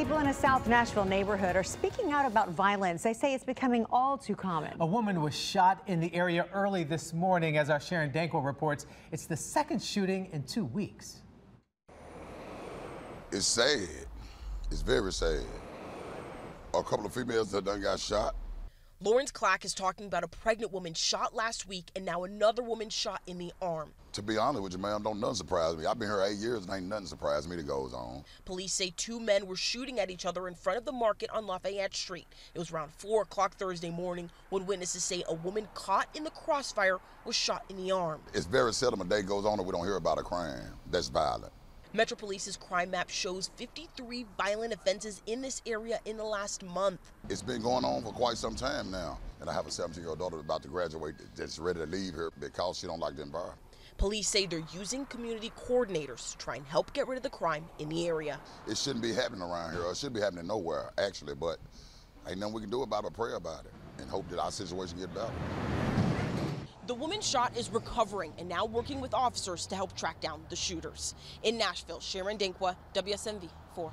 People in a South Nashville neighborhood are speaking out about violence. They say it's becoming all too common. A woman was shot in the area early this morning. As our Sharon Danko reports, it's the second shooting in two weeks. It's sad. It's very sad. A couple of females that done got shot. Lawrence Clack is talking about a pregnant woman shot last week and now another woman shot in the arm. To be honest with you, man, don't nothing surprise me. I've been here eight years and ain't nothing surprised me that goes on. Police say two men were shooting at each other in front of the market on Lafayette Street. It was around 4 o'clock Thursday morning when witnesses say a woman caught in the crossfire was shot in the arm. It's very seldom a day goes on that we don't hear about a crime that's violent. Metro Police's crime map shows 53 violent offenses in this area in the last month. It's been going on for quite some time now. And I have a 17-year-old daughter about to graduate that's ready to leave here because she don't like the environment. Police say they're using community coordinators to try and help get rid of the crime in the area. It shouldn't be happening around here, or it should be happening nowhere, actually, but ain't nothing we can do about it pray about it and hope that our situation get better. The woman shot is recovering and now working with officers to help track down the shooters. In Nashville, Sharon Dinkwa, WSMV 4.